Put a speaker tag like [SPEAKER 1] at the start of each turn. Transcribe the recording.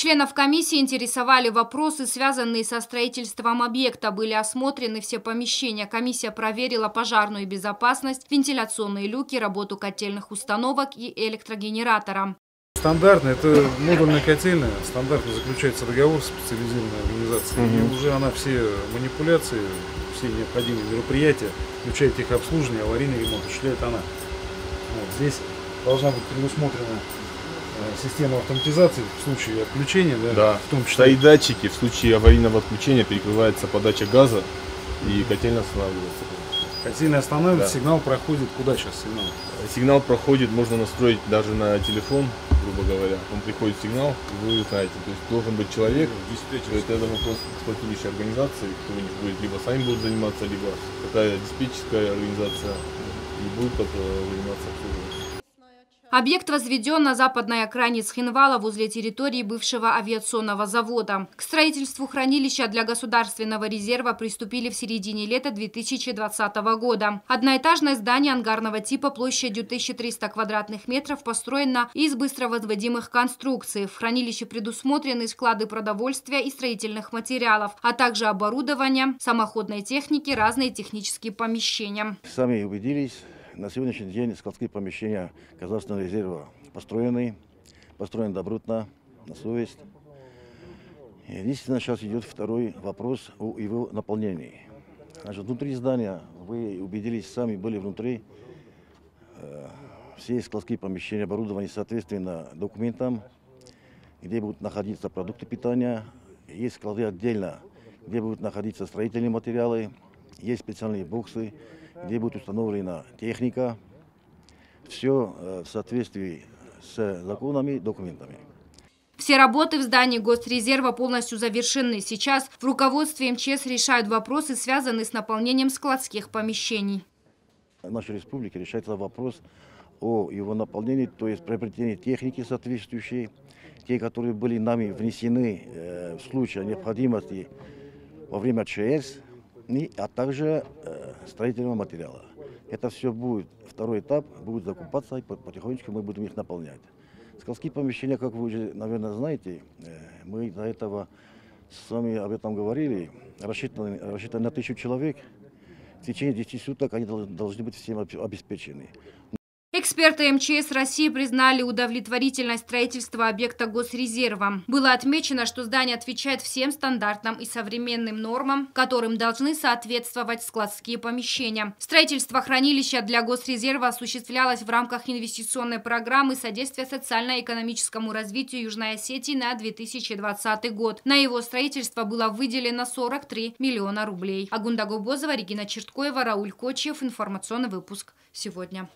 [SPEAKER 1] Членов комиссии интересовали вопросы, связанные со строительством объекта. Были осмотрены все помещения. Комиссия проверила пожарную безопасность, вентиляционные люки, работу котельных установок и электрогенератора.
[SPEAKER 2] Стандартно, это модульная котельная, стандартно заключается договор с специализированной организацией.
[SPEAKER 3] Мгм.
[SPEAKER 2] И уже она все манипуляции, все необходимые мероприятия, включая техобслуживание, аварийный ремонт, осуществляет она. Вот, здесь должна быть предусмотрена система автоматизации в случае отключения, да,
[SPEAKER 3] Да,
[SPEAKER 2] в том числе.
[SPEAKER 3] стоит датчики, в случае аварийного отключения перекрывается подача газа и котельная останавливается.
[SPEAKER 2] Котельная останавливается,
[SPEAKER 3] Да.
[SPEAKER 2] сигнал проходит куда сейчас сигнал?
[SPEAKER 3] Сигнал проходит, можно настроить даже на телефон, грубо говоря. Он приходит сигнал, и вы знаете, то есть должен быть человек, то есть это вопрос эксплуатирующей организации, кто-нибудь будет либо сами будут заниматься, либо какая диспетчерская организация, и будет заниматься обслуживанием.
[SPEAKER 1] Объект возведен на западной окраине Схинвала возле территории бывшего авиационного завода. К строительству хранилища для государственного резерва приступили в середине лета 2020 года. Одноэтажное здание ангарного типа площадью 1300 квадратных метров построено из быстровозводимых конструкций. В хранилище предусмотрены склады продовольствия и строительных материалов, а также оборудование, самоходной техники, разные технические помещения.
[SPEAKER 4] Сами убедились, на сегодняшний день складские помещения Казахстанного резерва построены, построены добротно, на совесть. Единственное, сейчас идет второй вопрос о его наполнении. Значит, внутри здания, вы убедились, сами были внутри, э, все складские помещения оборудованы соответственно документам, где будут находиться продукты питания, есть склады отдельно, где будут находиться строительные материалы, есть специальные боксы, где будет установлена техника. Все э, в соответствии с законами, документами.
[SPEAKER 1] Все работы в здании Госрезерва полностью завершены. Сейчас в руководстве МЧС решают вопросы, связанные с наполнением складских помещений.
[SPEAKER 4] В нашей республике решается вопрос о его наполнении, то есть приобретении техники соответствующей, те, которые были нами внесены э, в случае необходимости во время ЧС, и, а также э, строительного материала. Это все будет, второй этап, будет закупаться, и по- потихонечку мы будем их наполнять. Складские помещения, как вы уже, наверное, знаете, э, мы до этого с вами об этом говорили, рассчитаны, рассчитаны на тысячу человек. В течение 10 суток они дол- должны быть всем об- обеспечены.
[SPEAKER 1] Эксперты МЧС России признали удовлетворительность строительства объекта Госрезерва. Было отмечено, что здание отвечает всем стандартам и современным нормам, которым должны соответствовать складские помещения. Строительство хранилища для Госрезерва осуществлялось в рамках инвестиционной программы содействия социально-экономическому развитию Южной Осетии на 2020 год. На его строительство было выделено 43 миллиона рублей. Агунда Губозова, Регина Черткоева, Рауль Кочев. Информационный выпуск сегодня.